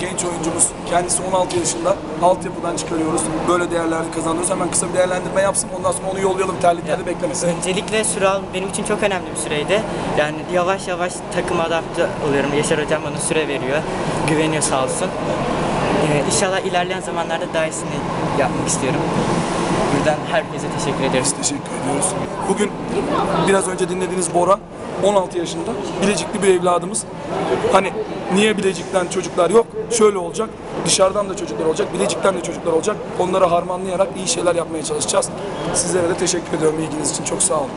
genç oyuncumuz. Kendisi 16 yaşında. Altyapıdan çıkarıyoruz. Böyle değerler kazanıyoruz. Hemen kısa bir değerlendirme yapsın. Ondan sonra onu yollayalım. Terliklerde beklemesin. Öncelikle süre al benim için çok önemli bir süreydi. Yani yavaş yavaş takıma adapte oluyorum. Yaşar hocam bana süre veriyor. Güveniyor sağ olsun. Ee, inşallah ilerleyen zamanlarda daha iyisini yapmak istiyorum. Buradan herkese teşekkür ederiz. Teşekkür ediyoruz. Bugün biraz önce dinlediğiniz Bora 16 yaşında Bilecikli bir evladımız. Hani niye Bilecik'ten çocuklar yok? Şöyle olacak. Dışarıdan da çocuklar olacak. Bilecik'ten de çocuklar olacak. Onları harmanlayarak iyi şeyler yapmaya çalışacağız. Sizlere de teşekkür ediyorum ilginiz için. Çok sağ olun.